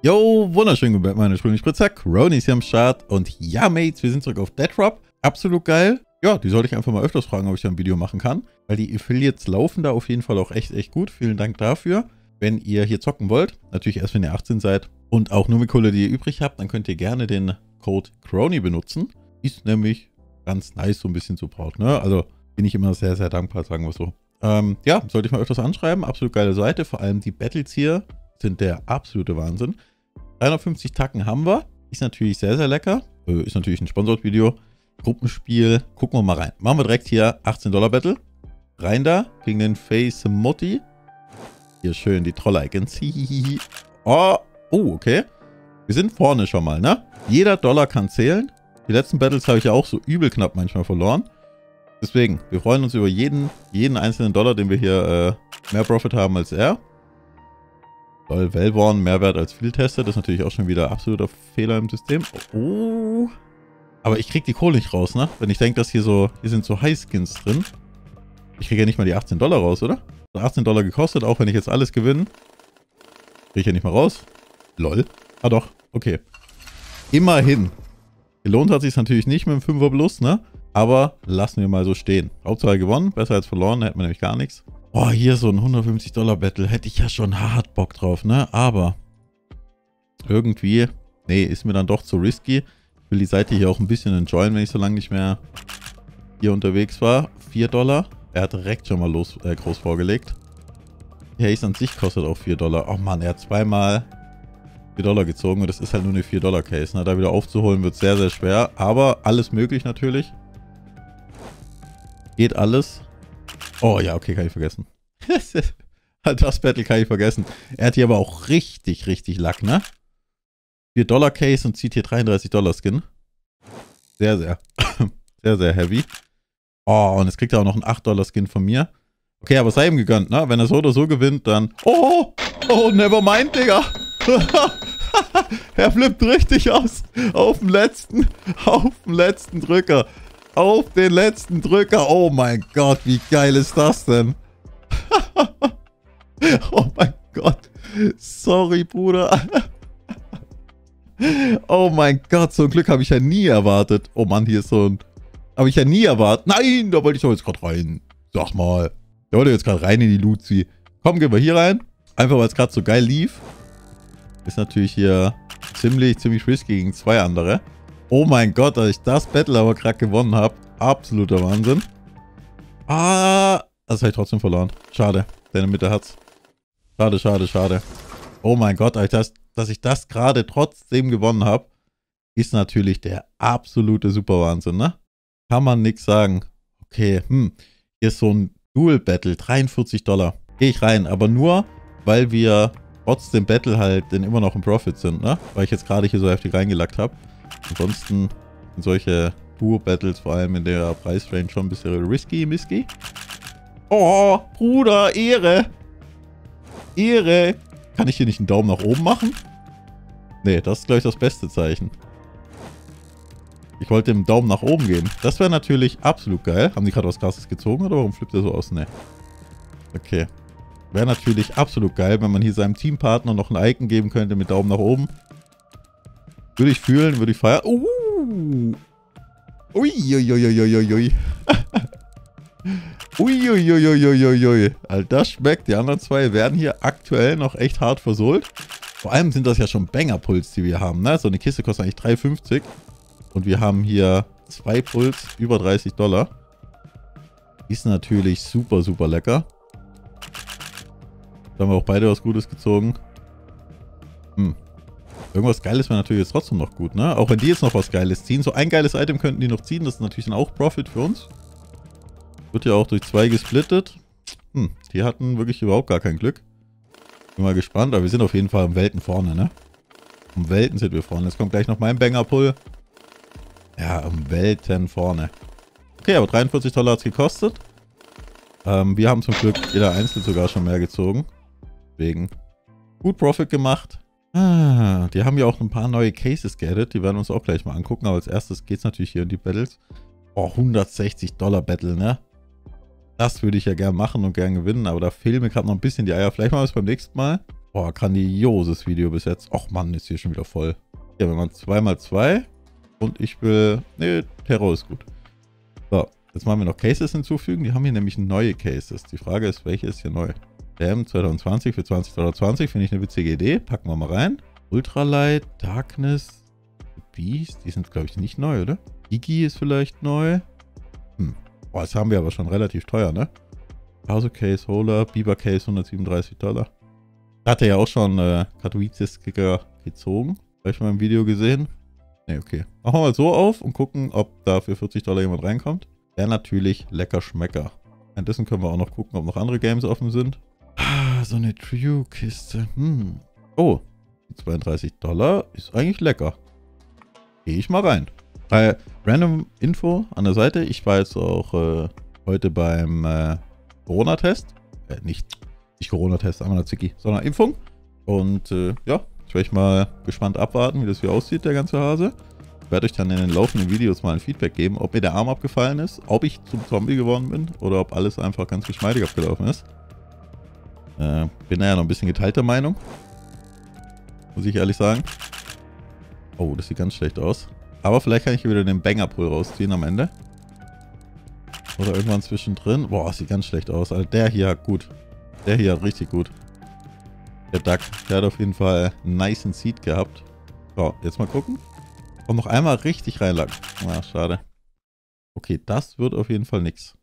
Yo, wunderschön guten meine Sprüche Spritzer. Crony ist hier am Start. Und ja, Mates, wir sind zurück auf Dead Drop. Absolut geil. Ja, die sollte ich einfach mal öfters fragen, ob ich da ein Video machen kann. Weil die Affiliates laufen da auf jeden Fall auch echt, echt gut. Vielen Dank dafür. Wenn ihr hier zocken wollt, natürlich erst, wenn ihr 18 seid und auch nur mit Kohle, die ihr übrig habt, dann könnt ihr gerne den Code Crony benutzen. Ist nämlich ganz nice, so ein bisschen Support, ne? Also bin ich immer sehr, sehr dankbar, sagen wir so. Ähm, ja, sollte ich mal öfters anschreiben. Absolut geile Seite. Vor allem die Battles hier sind der absolute Wahnsinn. 350 Tacken haben wir. Ist natürlich sehr, sehr lecker. Äh, ist natürlich ein Sponsored-Video. Gruppenspiel. Gucken wir mal rein. Machen wir direkt hier 18 Dollar Battle. Rein da. Gegen den Face Motti. Hier schön die Troll-Icons. oh, oh, okay. Wir sind vorne schon mal, ne? Jeder Dollar kann zählen. Die letzten Battles habe ich ja auch so übel knapp manchmal verloren. Deswegen, wir freuen uns über jeden, jeden einzelnen Dollar, den wir hier äh, mehr Profit haben als er. Soll Wellborn mehr wert als Vieltester. Das ist natürlich auch schon wieder absoluter Fehler im System. Oh. Aber ich krieg die Kohle nicht raus, ne? Wenn ich denke, dass hier so, hier sind so High-Skins drin. Ich kriege ja nicht mal die 18 Dollar raus, oder? 18 Dollar gekostet, auch wenn ich jetzt alles gewinne. Kriege ich ja nicht mal raus. Lol. Ah doch, okay. Immerhin. Gelohnt hat sich natürlich nicht mit dem 5er Plus, ne? Aber lassen wir mal so stehen. Hauptsache gewonnen, besser als verloren, da hätten wir nämlich gar nichts. Boah, hier so ein 150 Dollar Battle. Hätte ich ja schon hart Bock drauf, ne? Aber irgendwie, nee, ist mir dann doch zu risky. Ich will die Seite hier auch ein bisschen enjoyen, wenn ich so lange nicht mehr hier unterwegs war. 4 Dollar. Er hat direkt schon mal los, äh, groß vorgelegt. Die Haze an sich kostet auch 4 Dollar. Oh Mann, er hat zweimal 4 Dollar gezogen und das ist halt nur eine 4 Dollar Case. Ne? Da wieder aufzuholen wird sehr, sehr schwer. Aber alles möglich natürlich. Geht alles. Oh ja, okay, kann ich vergessen. das Battle kann ich vergessen. Er hat hier aber auch richtig, richtig Lack, ne? 4 Dollar Case und zieht hier 33 Dollar Skin. Sehr, sehr, sehr, sehr heavy. Oh, und jetzt kriegt er auch noch einen 8 Dollar Skin von mir. Okay, aber sei ihm gegönnt, ne? Wenn er so oder so gewinnt, dann... Oh, oh, never mind, Digga. er flippt richtig aus. Auf dem letzten, auf dem letzten Drücker auf den letzten Drücker. Oh mein Gott, wie geil ist das denn? oh mein Gott. Sorry, Bruder. oh mein Gott, so ein Glück habe ich ja nie erwartet. Oh Mann, hier ist so ein... Habe ich ja nie erwartet. Nein, da wollte ich doch jetzt gerade rein. Sag mal. Da wollte jetzt gerade rein in die Luzi. Komm, gehen wir hier rein. Einfach, weil es gerade so geil lief. Ist natürlich hier ziemlich, ziemlich risky gegen zwei andere. Oh mein Gott, dass ich das Battle aber gerade gewonnen habe. Absoluter Wahnsinn. Ah, das habe ich trotzdem verloren. Schade. Deine Mitte hat's. Schade, schade, schade. Oh mein Gott, dass, dass ich das gerade trotzdem gewonnen habe, ist natürlich der absolute Superwahnsinn, ne? Kann man nix sagen. Okay, hm. Hier ist so ein Dual Battle, 43 Dollar. Gehe ich rein, aber nur, weil wir trotz dem Battle halt denn immer noch im Profit sind, ne? Weil ich jetzt gerade hier so heftig reingelackt habe. Ansonsten sind solche Duo-Battles vor allem in der Preisrange schon ein bisschen risky, misky. Oh, Bruder, Ehre. Ehre. Kann ich hier nicht einen Daumen nach oben machen? Nee, das ist gleich das beste Zeichen. Ich wollte den Daumen nach oben geben. Das wäre natürlich absolut geil. Haben die gerade was krasses gezogen oder warum flippt er so aus? Nee. Okay. Wäre natürlich absolut geil, wenn man hier seinem Teampartner noch ein Icon geben könnte mit Daumen nach oben. Würde ich fühlen, würde ich feiern. Uh. Uiuiuiuiui. Uiuiuiuiui. Alter, das schmeckt. Die anderen zwei werden hier aktuell noch echt hart versohlt. Vor allem sind das ja schon Banger-Puls, die wir haben. Ne? So eine Kiste kostet eigentlich 3,50. Und wir haben hier zwei Puls über 30 Dollar. Ist natürlich super, super lecker. Da haben wir auch beide was Gutes gezogen. Hm. Irgendwas Geiles wäre natürlich jetzt trotzdem noch gut, ne? Auch wenn die jetzt noch was Geiles ziehen. So ein geiles Item könnten die noch ziehen. Das ist natürlich dann auch Profit für uns. Wird ja auch durch zwei gesplittet. Hm, die hatten wirklich überhaupt gar kein Glück. Bin mal gespannt, aber wir sind auf jeden Fall um Welten vorne, ne? Um Welten sind wir vorne. Jetzt kommt gleich noch mein Banger-Pull. Ja, um Welten vorne. Okay, aber 43 Dollar hat es gekostet. Ähm, wir haben zum Glück jeder einzeln sogar schon mehr gezogen. Deswegen gut Profit gemacht. Ah, die haben ja auch ein paar neue Cases geaddet. Die werden wir uns auch gleich mal angucken. Aber als erstes geht es natürlich hier in die Battles. Oh, 160 Dollar Battle, ne? Das würde ich ja gern machen und gern gewinnen, aber da fehlen mir gerade noch ein bisschen die Eier. Vielleicht machen wir es beim nächsten Mal. Boah, grandioses Video bis jetzt. Och Mann, ist hier schon wieder voll. Ja, wenn man 2x2 und ich will... Ne, Terror ist gut. So, jetzt machen wir noch Cases hinzufügen. Die haben hier nämlich neue Cases. Die Frage ist, welche ist hier neu? Damn 2020 für 2020 finde ich eine witzige Idee. Packen wir mal rein. Ultralight, Darkness, Beast, die sind glaube ich nicht neu, oder? Iggy ist vielleicht neu. Hm. Boah, das haben wir aber schon relativ teuer, ne? Pause Case, Holer, Biber Case 137 Dollar. Da hat er ja auch schon äh, Katowice-Kicker gezogen. Vielleicht mal im Video gesehen. Ne, okay. Machen wir mal so auf und gucken, ob da für 40 Dollar jemand reinkommt. Wäre natürlich lecker Schmecker. Währenddessen können wir auch noch gucken, ob noch andere Games offen sind. So eine Trio-Kiste. Hm. Oh, 32 Dollar ist eigentlich lecker. Gehe ich mal rein. Bei Random Info an der Seite. Ich war jetzt auch äh, heute beim äh, Corona-Test. Äh, nicht, nicht Corona-Test, einmal Zicki, sondern Impfung. Und äh, ja, jetzt werde ich mal gespannt abwarten, wie das hier aussieht, der ganze Hase. Ich werde euch dann in den laufenden Videos mal ein Feedback geben, ob mir der Arm abgefallen ist, ob ich zum Zombie geworden bin oder ob alles einfach ganz geschmeidig abgelaufen ist. Äh, bin ja noch ein bisschen geteilter Meinung. Muss ich ehrlich sagen. Oh, das sieht ganz schlecht aus. Aber vielleicht kann ich wieder den Banger-Pull rausziehen am Ende. Oder irgendwann zwischendrin. Boah, sieht ganz schlecht aus. Also der hier hat gut. Der hier hat richtig gut. Der Duck. Der hat auf jeden Fall einen nice Seed gehabt. So, jetzt mal gucken. Und noch einmal richtig reinlagen. Ah, schade. Okay, das wird auf jeden Fall nix.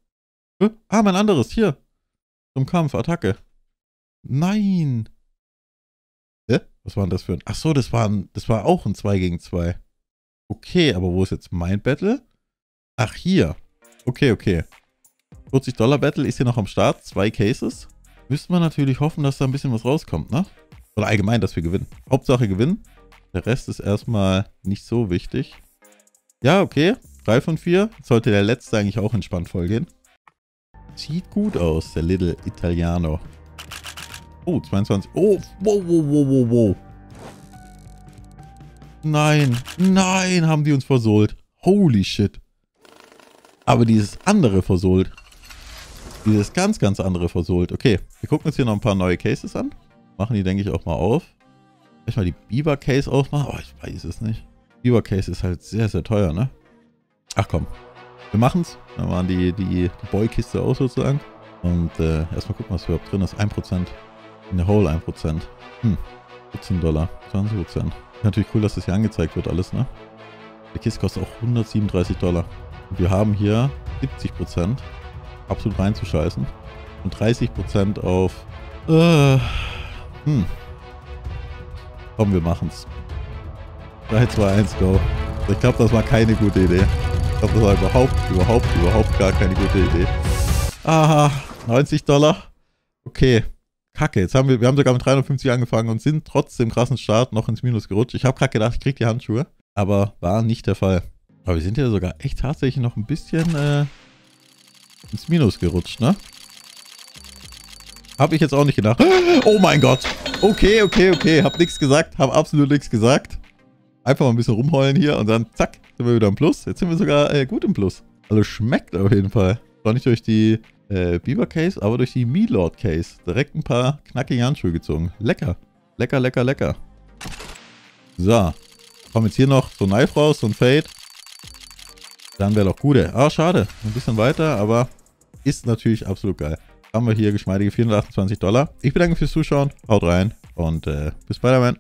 Ah, mein anderes. Hier. Zum Kampf. Attacke. Nein. Hä? Was war denn das für ein... Ach so, das war, das war auch ein 2 gegen 2. Okay, aber wo ist jetzt mein Battle? Ach, hier. Okay, okay. 40 Dollar Battle ist hier noch am Start. Zwei Cases. Müssten wir natürlich hoffen, dass da ein bisschen was rauskommt, ne? Oder allgemein, dass wir gewinnen. Hauptsache gewinnen. Der Rest ist erstmal nicht so wichtig. Ja, okay. 3 von 4. Sollte der letzte eigentlich auch entspannt vollgehen. Sieht gut aus, der Little Italiano. Oh, 22. Oh, wow, wow, wow, wow, wow. Nein, nein, haben die uns versohlt. Holy shit. Aber dieses andere versohlt. Dieses ganz, ganz andere versohlt. Okay, wir gucken uns hier noch ein paar neue Cases an. Machen die, denke ich, auch mal auf. Vielleicht mal die Beaver Case aufmachen. Oh, ich weiß es nicht. Beaver Case ist halt sehr, sehr teuer, ne? Ach komm. Wir machen's. Dann waren die, die, die Boy-Kiste auch sozusagen. Und äh, erstmal gucken, was überhaupt drin ist. 1%. In der Whole 1%. Hm. 14 Dollar. 20%. Natürlich cool, dass das hier angezeigt wird alles, ne? Die Kiste kostet auch 137 Dollar. Und wir haben hier 70%. Absolut reinzuscheißen. Und 30% auf... Äh, hm. Komm, wir machen's. 3, 2, 1, go. Ich glaube, das war keine gute Idee. Ich glaube, das war überhaupt, überhaupt, überhaupt gar keine gute Idee. Aha, 90 Dollar. Okay. Kacke, jetzt haben wir, wir haben sogar mit 350 angefangen und sind trotz dem krassen Start noch ins Minus gerutscht. Ich habe gerade gedacht, ich kriege die Handschuhe, aber war nicht der Fall. Aber wir sind ja sogar echt tatsächlich noch ein bisschen äh, ins Minus gerutscht, ne? Habe ich jetzt auch nicht gedacht. Oh mein Gott. Okay, okay, okay. Hab nichts gesagt. Hab absolut nichts gesagt. Einfach mal ein bisschen rumheulen hier und dann zack, sind wir wieder im Plus. Jetzt sind wir sogar äh, gut im Plus. Also schmeckt auf jeden Fall. War nicht durch die äh, Beaver Case, aber durch die Mealord Case. Direkt ein paar knackige Handschuhe gezogen. Lecker. Lecker, lecker, lecker. So. Kommen jetzt hier noch so ein Knife raus, so ein Fade. Dann wäre doch gute. Ah, schade. Ein bisschen weiter, aber ist natürlich absolut geil. Haben wir hier geschmeidige 428 Dollar. Ich bedanke mich fürs Zuschauen. Haut rein und äh, bis bald, man.